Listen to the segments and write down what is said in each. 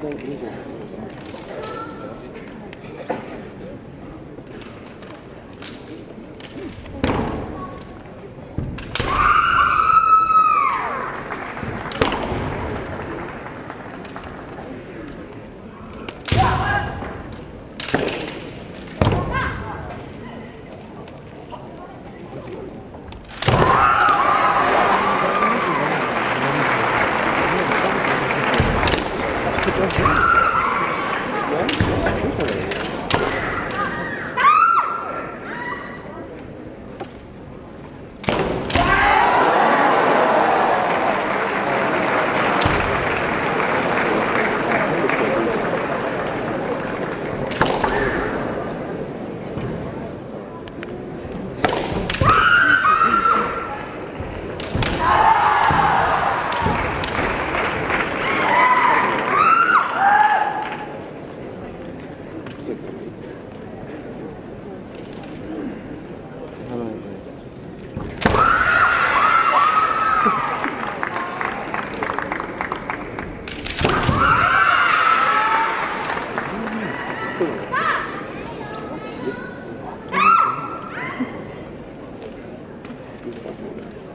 굉장히 좋아요.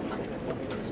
何だこれ。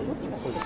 これで。